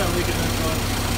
definitely get that done.